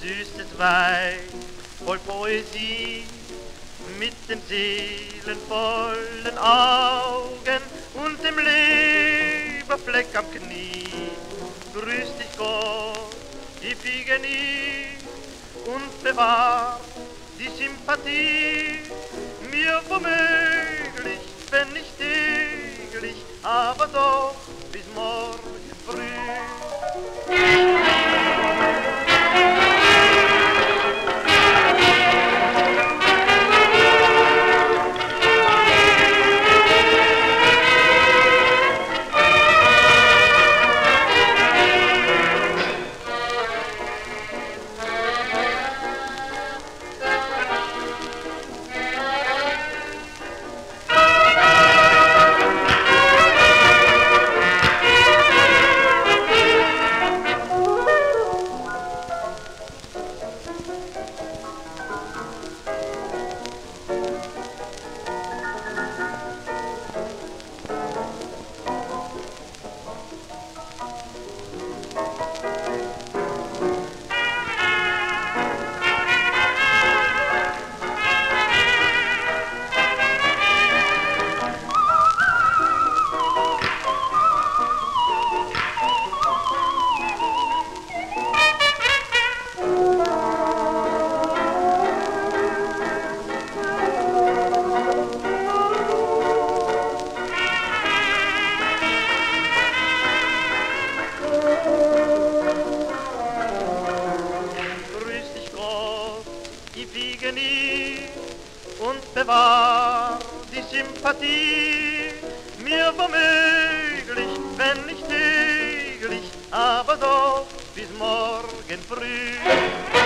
Süßes Weib, voll Poesie, mit den seelenvollen Augen und dem Leberfleck am Knie. Grüß dich Gott, ich biege nie und bewahr die Sympathie mir womöglich, wenn nicht täglich, aber doch ich wiege nie und bewahr die Sympathie mir womöglich, wenn nicht täglich, aber doch bis morgen früh.